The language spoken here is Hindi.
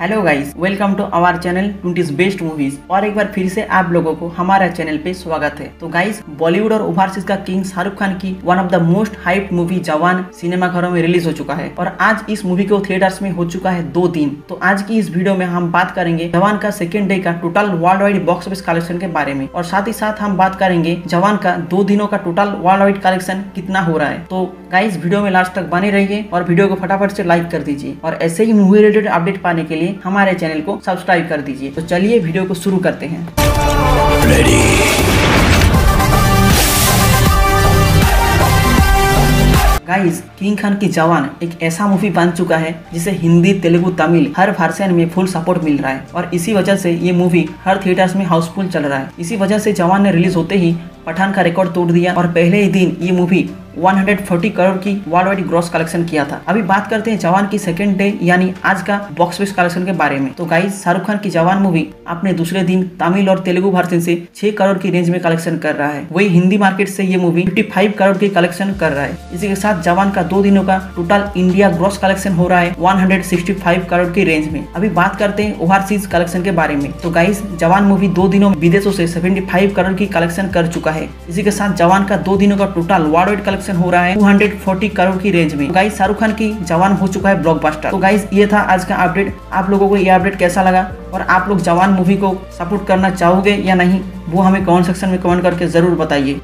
Hello guys, welcome to our channel twenties best movies. और एक बार फिर से आप लोगों को हमारे चैनल पे स्वागत है। तो गाइस, बॉलीवुड और ओवरसीज का किंग शाहरुख खान की one of the most hype movie Jawan cinema घरों में रिलीज़ हो चुका है। और आज इस मूवी को थिएटर्स में हो चुका है दो दिन। तो आज की इस वीडियो में हम बात करेंगे जवान का सेकेंड डे का total worldwide box office collection के बारे में। और साथ ही साथ हम बात करेंगे जवान का दो दिनों का टोटल वर्ल्ड वाइड कलेक्शन कितना हो रहा है। तो गाइस वीडियो में लास्ट तक बने रहिए और वीडियो को फटाफट से लाइक कर दीजिए। और ऐसे ही मूवी रिलेटेड अपडेट पाने के लिए हमारे चैनल को सब्सक्राइब कर दीजिए। तो चलिए वीडियो को शुरू करते हैं। गाइस किंग खान की जवान एक ऐसा मूवी बन चुका है जिसे हिंदी तेलुगु तमिल हर वर्षन में फुल सपोर्ट मिल रहा है। और इसी वजह से ये मूवी हर थिएटर्स में हाउसफुल चल रहा है। इसी वजह से जवान ने रिलीज़ होते ही पठान का रिकॉर्ड तोड़ दिया और पहले ही दिन ये मूवी 140 करोड़ की वर्ल्ड वाइड ग्रॉस कलेक्शन किया था। अभी बात करते हैं जवान की सेकेंड डे यानी आज का बॉक्स ऑफ़िस कलेक्शन के बारे में। तो गाइस शाहरुख खान की जवान मूवी अपने दूसरे दिन तमिल और तेलुगु वर्जन से 6 करोड़ की रेंज में कलेक्शन कर रहा है। वही हिंदी मार्केट से ये मूवी 55 करोड़ की कलेक्शन कर रहा है। इसी के साथ जवान का दो दिनों का टोटल इंडिया ग्रॉस कलेक्शन हो रहा है वन करोड़ की रेंज में। अभी बात करते हैं ओवरसीज कलेक्शन के बारे में। तो गाइस जवान मूवी दो दिनों विदेशों से सेवेंटी करोड़ की कलेक्शन कर चुका है। इसी के साथ जवान का दो दिनों का टोटल वर्ल्ड वाइड कलेक्शन हो रहा है 240 करोड़ की रेंज में। तो गाइस शाहरुख खान की जवान हो चुका है ब्लॉकबस्टर तो गाइस ये था आज का अपडेट आप लोगों को ये अपडेट कैसा लगा? और आप लोग जवान मूवी को सपोर्ट करना चाहोगे या नहीं, वो हमें कमेंट सेक्शन में कमेंट करके ज़रूर बताइए।